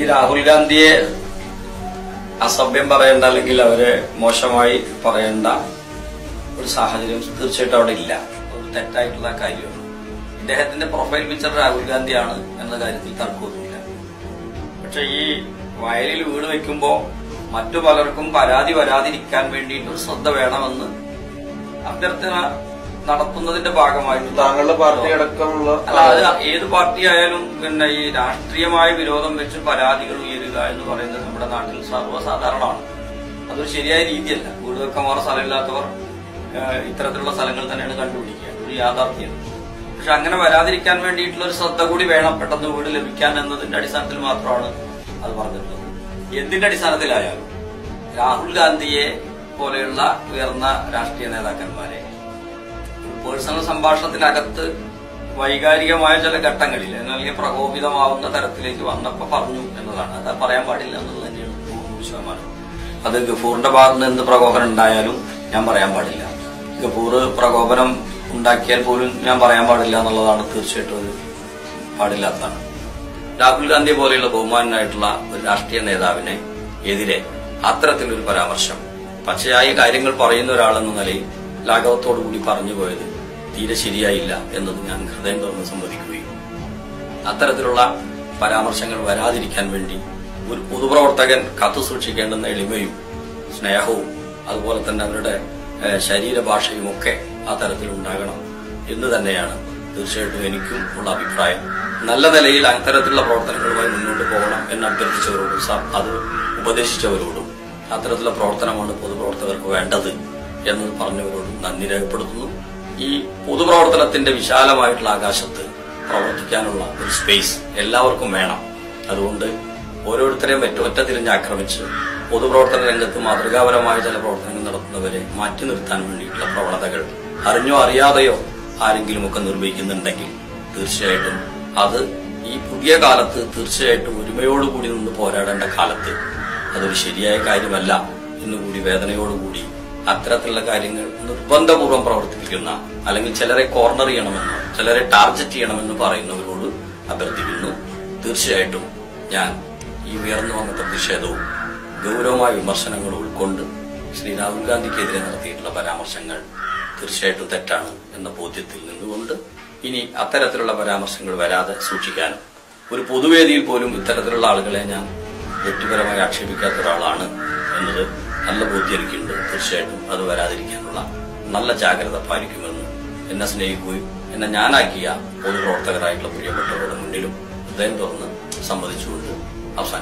ഇനി രാഹുൽ ഗാന്ധിയെ അസഭ്യം പറയേണ്ട അല്ലെങ്കിൽ അവരെ മോശമായി പറയേണ്ട ഒരു സാഹചര്യം തീർച്ചയായിട്ടും അവിടെ ഇല്ല. ഒരു തെറ്റായിട്ടുള്ള കാര്യമാണ്. ഇദ്ദേഹത്തിന്റെ പ്രൊഫൈൽ പിക്ചർ രാഹുൽ ഗാന്ധിയാണ് എന്ന കാര്യത്തിൽ തർക്കമൊന്നുമില്ല. പക്ഷെ ഈ വയലിൽ വീട് വെക്കുമ്പോ മറ്റു പലർക്കും പരാതി വരാതിരിക്കാൻ വേണ്ടിയിട്ട് ഒരു ശ്രദ്ധ വേണമെന്ന് അഭ്യർത്ഥന നടത്തുന്നതിന്റെ ഭാഗമായിട്ട് താങ്കളുടെ പാർട്ടി അടക്കമുള്ള അല്ല അത് ഏത് പാർട്ടി ആയാലും പിന്നെ ഈ രാഷ്ട്രീയമായ വിരോധം വെച്ച് പരാതികൾ ഉയരുക എന്ന് പറയുന്നത് നമ്മുടെ നാട്ടിൽ സർവസാധാരണമാണ്. അതൊരു ശരിയായ രീതിയല്ല. വീട് വെക്കന്മാർ സ്ഥലമില്ലാത്തവർ ഇത്തരത്തിലുള്ള സ്ഥലങ്ങൾ തന്നെയാണ് കണ്ടുപിടിക്കുക. ഒരു യാഥാർത്ഥ്യം പക്ഷെ അങ്ങനെ വരാതിരിക്കാൻ വേണ്ടിയിട്ടുള്ള ഒരു ശ്രദ്ധ കൂടി വേണം പെട്ടെന്ന് വീട് ലഭിക്കാൻ എന്നതിന്റെ അടിസ്ഥാനത്തിൽ മാത്രമാണ് അത് പറഞ്ഞിട്ടുള്ളത്. എന്തിന്റെ അടിസ്ഥാനത്തിലായാലും രാഹുൽ ഗാന്ധിയെ പോലെയുള്ള ഉയർന്ന രാഷ്ട്രീയ നേതാക്കന്മാരെ പേഴ്സണൽ സംഭാഷണത്തിനകത്ത് വൈകാരികമായ ചില ഘട്ടങ്ങളിൽ അല്ലെങ്കിൽ പ്രകോപിതമാവുന്ന തരത്തിലേക്ക് വന്നപ്പോ പറഞ്ഞു എന്നതാണ്. അത് പറയാൻ പാടില്ല എന്നുള്ളത് തന്നെയാണ്. നൂറ് ശതമാനം. അത് ഗഫൂറിന്റെ ഭാഗത്ത് എന്ത് പ്രകോപനം ഉണ്ടായാലും ഞാൻ പറയാൻ പാടില്ല. ഗഫൂർ പ്രകോപനം ഉണ്ടാക്കിയാൽ പോലും ഞാൻ പറയാൻ പാടില്ല എന്നുള്ളതാണ് തീർച്ചയായിട്ടും ഒരു പാടില്ലാത്തതാണ്. രാഹുൽ ഗാന്ധി പോലെയുള്ള ബഹുമാനായിട്ടുള്ള ഒരു രാഷ്ട്രീയ നേതാവിനെ എതിരെ അത്തരത്തിലൊരു പരാമർശം. പച്ചയായ കാര്യങ്ങൾ പറയുന്ന ഒരാളെന്ന നിലയിൽ ലാഘവത്തോടു കൂടി പറഞ്ഞു പോയത് തീരെ ശരിയായില്ല എന്നത് ഞാൻ ഹൃദയം തുറന്ന് സമ്മതിക്കുകയും അത്തരത്തിലുള്ള പരാമർശങ്ങൾ വരാതിരിക്കാൻ വേണ്ടി ഒരു പൊതുപ്രവർത്തകൻ സൂക്ഷിക്കേണ്ടുന്ന എളിമയും സ്നേഹവും അതുപോലെ തന്നെ അവരുടെ ശരീരഭാഷയും ഒക്കെ ആ തരത്തിൽ ഉണ്ടാകണം എന്ന് തന്നെയാണ് തീർച്ചയായിട്ടും എനിക്കും ഉള്ള അഭിപ്രായം. നല്ല നിലയിൽ അത്തരത്തിലുള്ള പ്രവർത്തനങ്ങളുമായി മുന്നോട്ട് പോകണം എന്ന് അഭ്യർത്ഥിച്ചവരോടും അത് ഉപദേശിച്ചവരോടും അത്തരത്തിലുള്ള പ്രവർത്തനമാണ് പൊതുപ്രവർത്തകർക്ക് വേണ്ടത് എന്ന് പറഞ്ഞവരോടും നന്ദി രേഖപ്പെടുത്തുന്നു. ഈ പൊതുപ്രവർത്തനത്തിന്റെ വിശാലമായിട്ടുള്ള ആകാശത്ത് പ്രവർത്തിക്കാനുള്ള ഒരു സ്പേസ് എല്ലാവർക്കും വേണം. അതുകൊണ്ട് ഓരോരുത്തരെയും ഒറ്റ തിരിഞ്ഞാക്രമിച്ച് പൊതുപ്രവർത്തന രംഗത്ത് മാതൃകാപരമായ ചില പ്രവർത്തനങ്ങൾ നടത്തുന്നവരെ മാറ്റി നിർത്താൻ വേണ്ടിയിട്ടുള്ള പ്രവണതകൾ അറിഞ്ഞോ അറിയാതെയോ ആരെങ്കിലുമൊക്കെ നിർവഹിക്കുന്നുണ്ടെങ്കിൽ തീർച്ചയായിട്ടും അത് ഈ പുതിയ കാലത്ത് തീർച്ചയായിട്ടും ഒരുമയോടുകൂടി നിന്ന് പോരാടേണ്ട കാലത്ത് അതൊരു ശരിയായ കാര്യമല്ല എന്നുകൂടി വേദനയോടുകൂടി അത്തരത്തിലുള്ള കാര്യങ്ങൾ നിർബന്ധപൂർവം പ്രവർത്തിപ്പിക്കുന്ന അല്ലെങ്കിൽ ചിലരെ കോർണർ ചെയ്യണമെന്ന് ചിലരെ ടാർഗറ്റ് ചെയ്യണമെന്ന് പറയുന്നവരോട് അഭ്യർത്ഥിക്കുന്നു. തീർച്ചയായിട്ടും ഞാൻ ഈ ഉയർന്നു വന്ന പ്രതിഷേധവും ഗൗരവമായ വിമർശനങ്ങൾ ഉൾക്കൊണ്ട് ശ്രീ രാഹുൽ ഗാന്ധിക്കെതിരെ നടത്തിയിട്ടുള്ള പരാമർശങ്ങൾ തീർച്ചയായിട്ടും തെറ്റാണ് എന്ന ബോധ്യത്തിൽ നിന്നുകൊണ്ട് ഇനി അത്തരത്തിലുള്ള പരാമർശങ്ങൾ വരാതെ സൂക്ഷിക്കാനും ഒരു പൊതുവേദിയിൽ പോലും ഇത്തരത്തിലുള്ള ആളുകളെ ഞാൻ വ്യക്തിപരമായി ആക്ഷേപിക്കാത്ത ഒരാളാണ് എന്നത് നല്ല ബോധ്യം എനിക്കുണ്ട് തീർച്ചയായിട്ടും അത് വരാതിരിക്കാനുള്ള നല്ല ജാഗ്രത പാലിക്കുമെന്ന് എന്നെ സ്നേഹിക്കുകയും എന്നെ ഞാനാക്കിയ പൊതുപ്രവർത്തകരായിട്ടുള്ള പ്രിയപ്പെട്ടവരുടെ മുന്നിലും ഹൃദയം തുറന്ന് സമ്മതിച്ചുകൊണ്ട് അവസാനം